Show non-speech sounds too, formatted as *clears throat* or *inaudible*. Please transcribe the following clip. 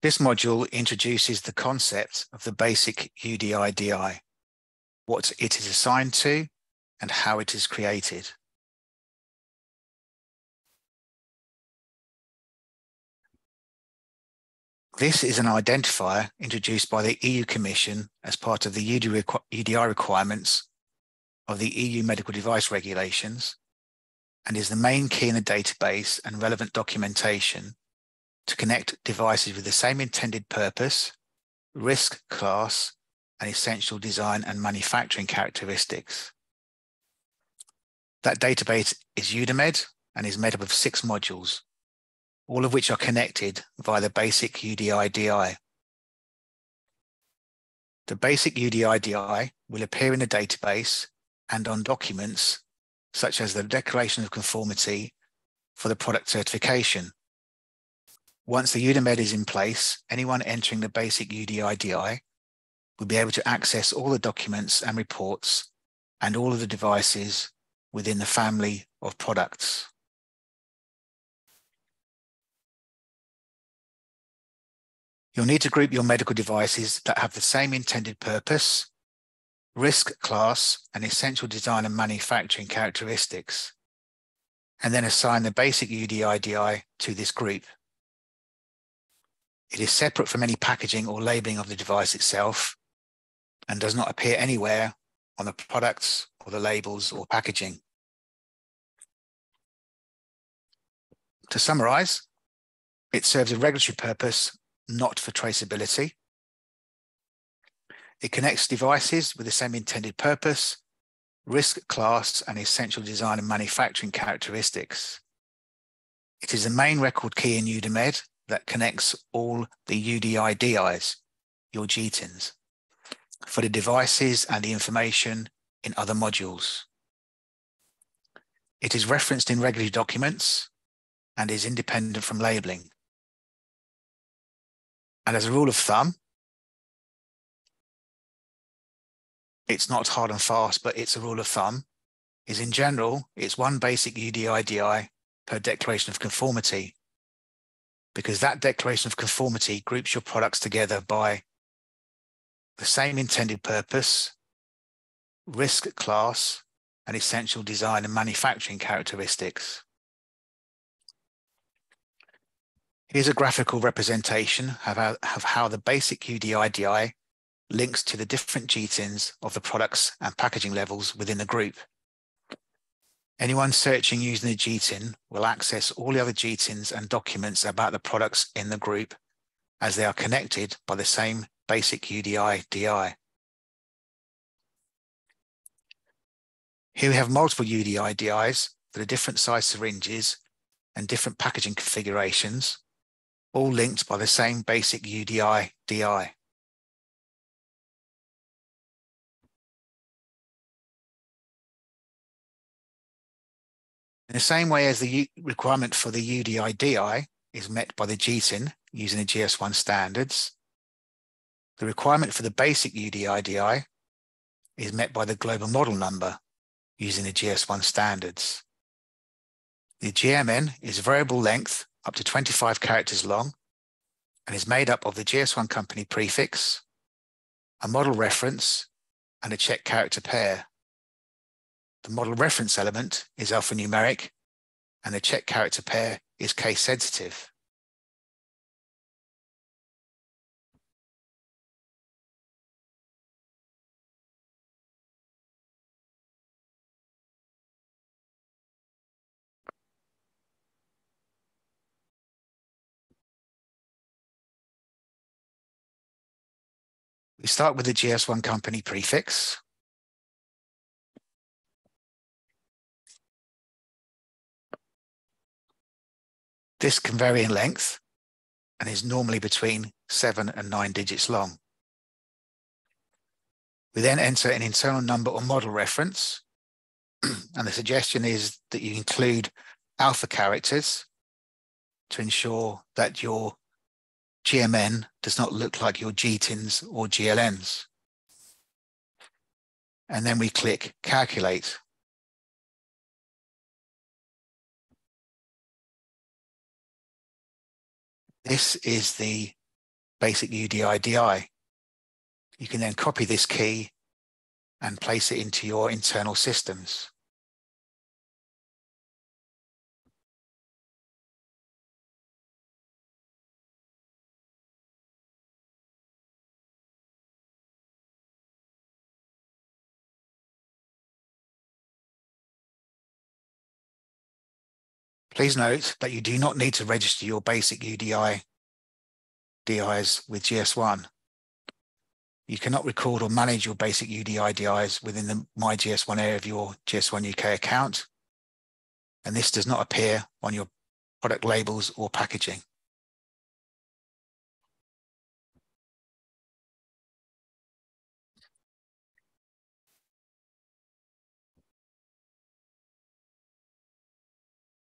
This module introduces the concept of the basic UDI-DI, what it is assigned to, and how it is created. This is an identifier introduced by the EU Commission as part of the UDI requirements of the EU medical device regulations and is the main key in the database and relevant documentation to connect devices with the same intended purpose, risk class, and essential design and manufacturing characteristics. That database is EUDAMED and is made up of six modules, all of which are connected via the basic UDI-DI. The basic UDI-DI will appear in the database and on documents such as the Declaration of Conformity for the product certification. Once the EUDAMED is in place, anyone entering the basic UDI-DI will be able to access all the documents and reports and all of the devices within the family of products. You'll need to group your medical devices that have the same intended purpose, risk class, and essential design and manufacturing characteristics, and then assign the basic UDI-DI to this group. It is separate from any packaging or labeling of the device itself and does not appear anywhere on the products or the labels or packaging. To summarize, it serves a regulatory purpose not for traceability. It connects devices with the same intended purpose, risk class, and essential design and manufacturing characteristics. It is the main record key in EUDAMED that connects all the UDI-DIs, your GTINs, for the devices and the information in other modules. It is referenced in regulatory documents and is independent from labeling. And as a rule of thumb, it's not hard and fast, but it's a rule of thumb, is in general, it's one basic UDI-DI per declaration of conformity, because that declaration of conformity groups your products together by the same intended purpose, risk class, and essential design and manufacturing characteristics. Here's a graphical representation of how, the basic UDI-DI links to the different GTINs of the products and packaging levels within the group. Anyone searching using the GTIN will access all the other GTINs and documents about the products in the group as they are connected by the same basic UDI-DI. Here we have multiple UDI-DIs for the different size syringes and different packaging configurations all linked by the same basic UDI DI. In the same way as the requirement for the UDI DI is met by the GTIN using the GS1 standards, the requirement for the basic UDI DI is met by the global model number using the GS1 standards. The GMN is variable length up to 25 characters long and is made up of the GS1 company prefix, a model reference, and a check character pair. The model reference element is alphanumeric, and the check character pair is case sensitive. We start with the GS1 company prefix. This can vary in length and is normally between seven and nine digits long. We then enter an internal number or model reference. *clears throat* and the suggestion is that you include alpha characters to ensure that your GMN does not look like your GTINs or GLNs. And then we click calculate. This is the basic UDI DI. You can then copy this key and place it into your internal systems. Please note that you do not need to register your basic UDI DIs with GS1. You cannot record or manage your basic UDI DIs within the My GS1 area of your GS1 UK account. And this does not appear on your product labels or packaging.